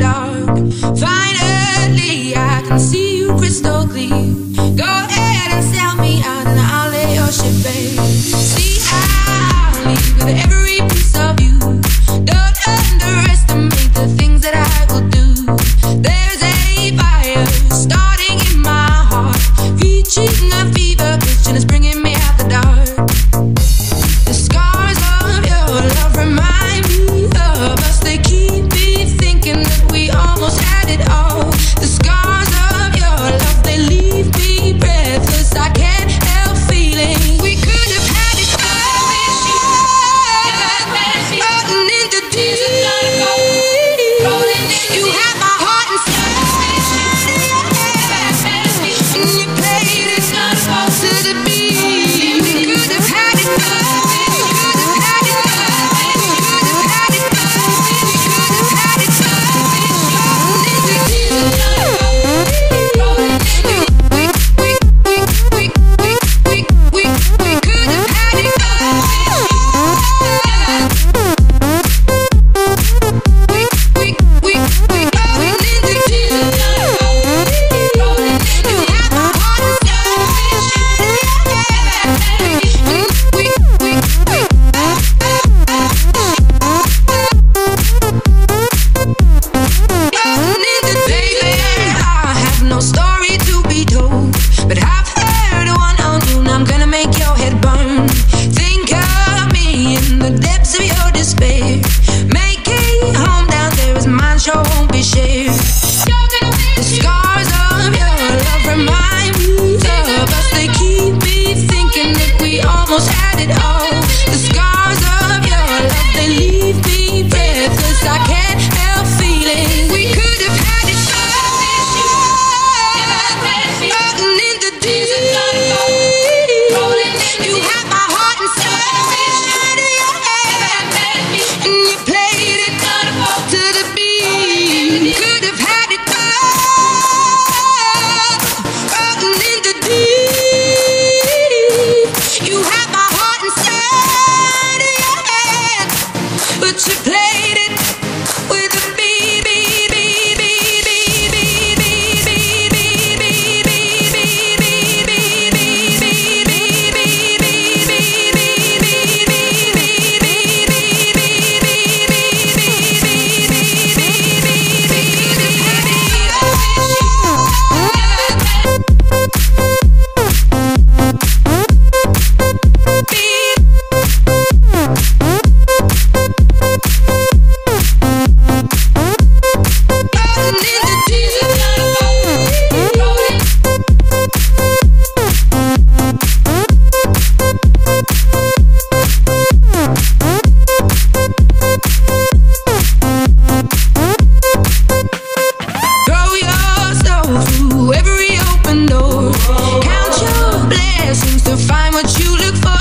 down. You have through every open door. Count your blessings to find what you look for.